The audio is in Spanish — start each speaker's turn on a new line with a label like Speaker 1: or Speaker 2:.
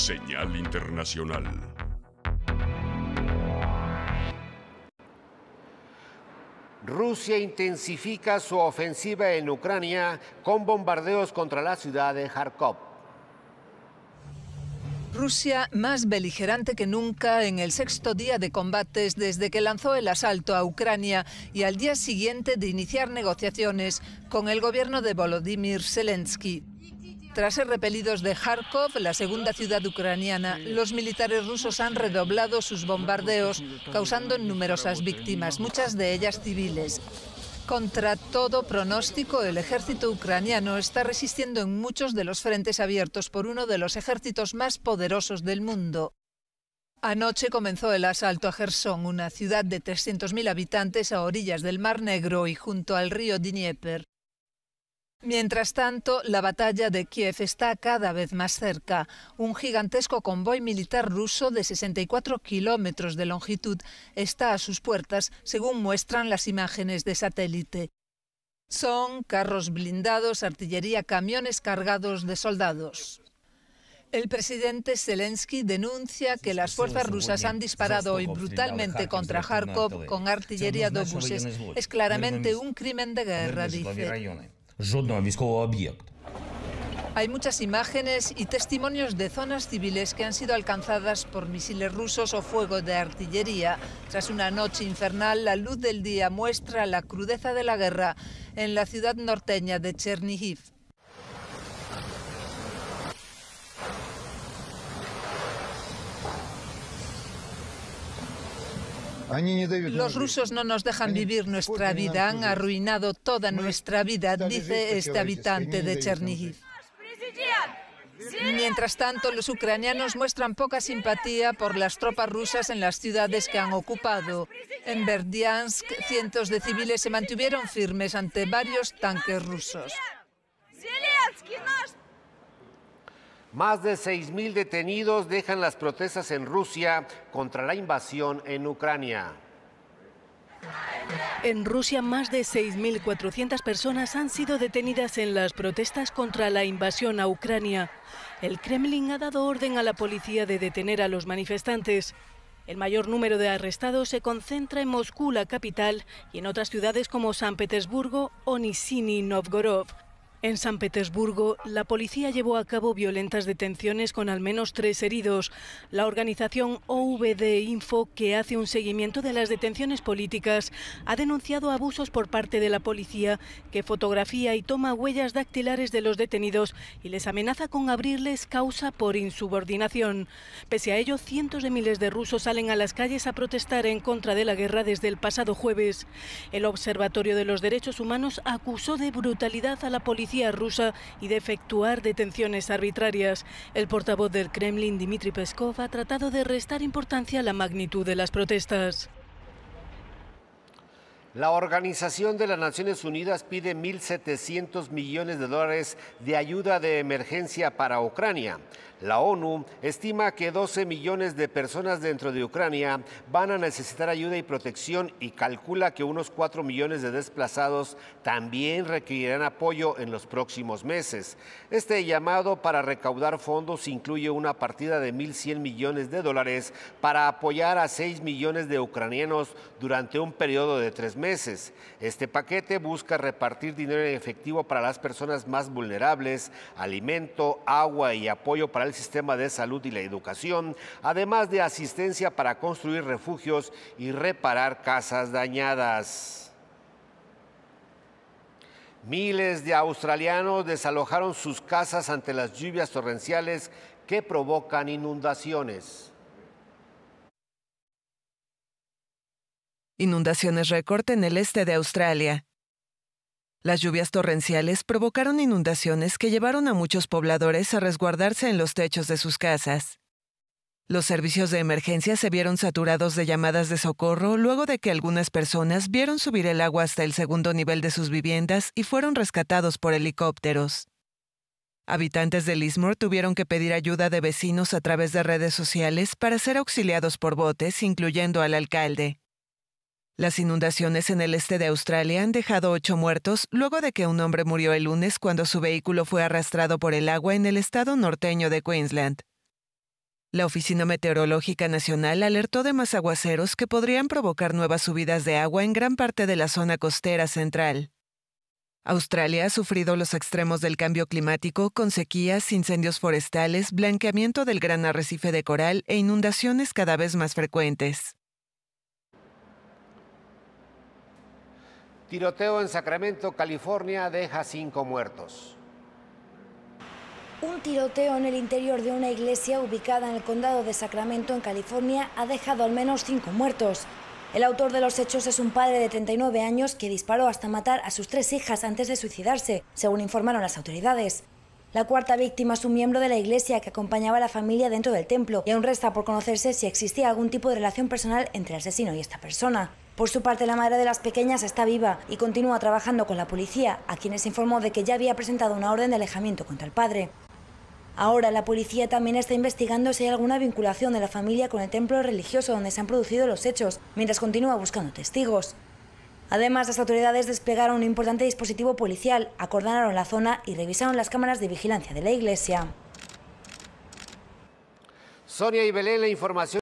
Speaker 1: Señal internacional.
Speaker 2: Rusia intensifica su ofensiva en Ucrania con bombardeos contra la ciudad de Kharkov.
Speaker 3: Rusia más beligerante que nunca en el sexto día de combates desde que lanzó el asalto a Ucrania y al día siguiente de iniciar negociaciones con el gobierno de Volodymyr Zelensky. Tras ser repelidos de Kharkov, la segunda ciudad ucraniana, los militares rusos han redoblado sus bombardeos, causando numerosas víctimas, muchas de ellas civiles. Contra todo pronóstico, el ejército ucraniano está resistiendo en muchos de los frentes abiertos por uno de los ejércitos más poderosos del mundo. Anoche comenzó el asalto a Gerson, una ciudad de 300.000 habitantes a orillas del Mar Negro y junto al río Dnieper. Mientras tanto, la batalla de Kiev está cada vez más cerca. Un gigantesco convoy militar ruso de 64 kilómetros de longitud está a sus puertas, según muestran las imágenes de satélite. Son carros blindados, artillería, camiones cargados de soldados. El presidente Zelensky denuncia que las fuerzas rusas han disparado hoy brutalmente contra Kharkov con artillería de obuses. Es claramente un crimen de guerra, dice. Hay muchas imágenes y testimonios de zonas civiles que han sido alcanzadas por misiles rusos o fuego de artillería. Tras una noche infernal, la luz del día muestra la crudeza de la guerra en la ciudad norteña de Chernihiv. Los rusos no nos dejan vivir nuestra vida, han arruinado toda nuestra vida, dice este habitante de Chernihiv. Mientras tanto, los ucranianos muestran poca simpatía por las tropas rusas en las ciudades que han ocupado. En Berdiansk, cientos de civiles se mantuvieron firmes ante varios tanques rusos.
Speaker 2: Más de 6.000 detenidos dejan las protestas en Rusia contra la invasión en Ucrania.
Speaker 4: En Rusia, más de 6.400 personas han sido detenidas en las protestas contra la invasión a Ucrania. El Kremlin ha dado orden a la policía de detener a los manifestantes. El mayor número de arrestados se concentra en Moscú, la capital, y en otras ciudades como San Petersburgo o Nizhny Novgorod. En San Petersburgo, la policía llevó a cabo violentas detenciones con al menos tres heridos. La organización OVD Info, que hace un seguimiento de las detenciones políticas, ha denunciado abusos por parte de la policía, que fotografía y toma huellas dactilares de los detenidos y les amenaza con abrirles causa por insubordinación. Pese a ello, cientos de miles de rusos salen a las calles a protestar en contra de la guerra desde el pasado jueves. El Observatorio de los Derechos Humanos acusó de brutalidad a la policía rusa y de efectuar detenciones arbitrarias. El portavoz del Kremlin, Dmitry Peskov, ha tratado de restar importancia a la magnitud de las protestas.
Speaker 2: La Organización de las Naciones Unidas pide 1.700 millones de dólares de ayuda de emergencia para Ucrania. La ONU estima que 12 millones de personas dentro de Ucrania van a necesitar ayuda y protección y calcula que unos 4 millones de desplazados también requerirán apoyo en los próximos meses. Este llamado para recaudar fondos incluye una partida de 1.100 millones de dólares para apoyar a 6 millones de ucranianos durante un periodo de tres meses. Este paquete busca repartir dinero en efectivo para las personas más vulnerables, alimento, agua y apoyo para el sistema de salud y la educación, además de asistencia para construir refugios y reparar casas dañadas. Miles de australianos desalojaron sus casas ante las lluvias torrenciales que provocan inundaciones.
Speaker 5: Inundaciones récord en el este de Australia. Las lluvias torrenciales provocaron inundaciones que llevaron a muchos pobladores a resguardarse en los techos de sus casas. Los servicios de emergencia se vieron saturados de llamadas de socorro luego de que algunas personas vieron subir el agua hasta el segundo nivel de sus viviendas y fueron rescatados por helicópteros. Habitantes de Lismore tuvieron que pedir ayuda de vecinos a través de redes sociales para ser auxiliados por botes, incluyendo al alcalde. Las inundaciones en el este de Australia han dejado ocho muertos luego de que un hombre murió el lunes cuando su vehículo fue arrastrado por el agua en el estado norteño de Queensland. La Oficina Meteorológica Nacional alertó de más aguaceros que podrían provocar nuevas subidas de agua en gran parte de la zona costera central. Australia ha sufrido los extremos del cambio climático con sequías, incendios forestales, blanqueamiento del gran arrecife de coral e inundaciones cada vez más frecuentes.
Speaker 2: Tiroteo en Sacramento, California, deja cinco muertos.
Speaker 6: Un tiroteo en el interior de una iglesia ubicada en el condado de Sacramento, en California, ha dejado al menos cinco muertos. El autor de los hechos es un padre de 39 años que disparó hasta matar a sus tres hijas antes de suicidarse, según informaron las autoridades. La cuarta víctima es un miembro de la iglesia que acompañaba a la familia dentro del templo y aún resta por conocerse si existía algún tipo de relación personal entre el asesino y esta persona. Por su parte, la madre de las pequeñas está viva y continúa trabajando con la policía, a quienes informó de que ya había presentado una orden de alejamiento contra el padre. Ahora la policía también está investigando si hay alguna vinculación de la familia con el templo religioso donde se han producido los hechos, mientras continúa buscando testigos. Además, las autoridades desplegaron un importante dispositivo policial, acordonaron la zona y revisaron las cámaras de vigilancia de la iglesia.
Speaker 2: Sonia y Belén, la información.